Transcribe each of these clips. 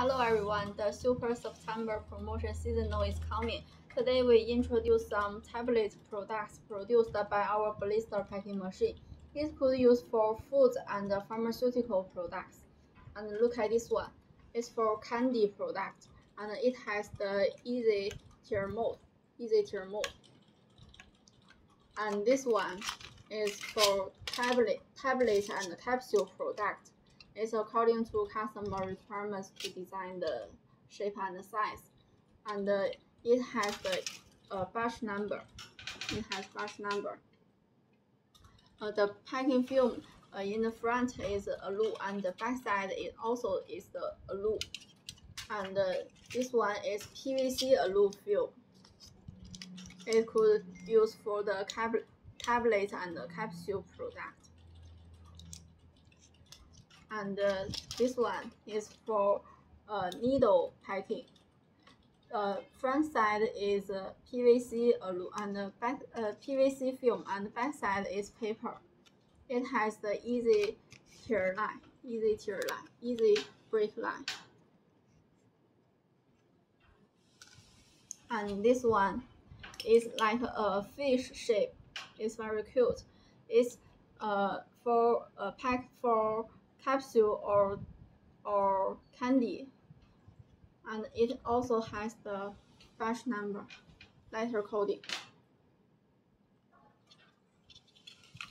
Hello everyone, the Super September promotion season is coming. Today we introduce some tablet products produced by our blister packing machine. It could use for food and pharmaceutical products. And look at this one. It's for candy product and it has the easy tear mode. Easy tear mode. And this one is for tablet tablet and capsule product. It's according to customer requirements to design the shape and the size. And uh, it has the batch number. It has batch number. Uh, the packing film uh, in the front is alu and the back side is also is the alu. And uh, this one is PVC alu film. It could use for the tablet and the capsule product and uh, this one is for uh, needle packing. Uh, front side is uh, PVC and the back uh, PVC film and the back side is paper. It has the easy tear line, easy tear line, easy break line. And this one is like a fish shape. It's very cute. It's uh for a pack for capsule or or candy. And it also has the batch number letter coding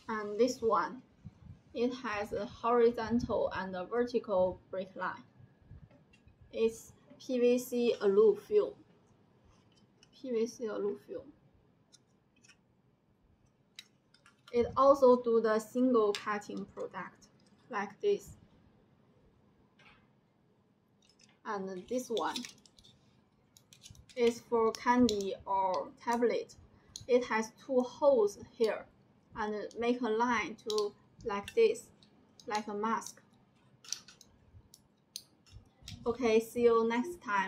and this one it has a horizontal and a vertical break line. It's PVC alu film PVC alu film it also do the single cutting product like this. And this one is for candy or tablet. It has two holes here and make a line to like this, like a mask. Okay, see you next time.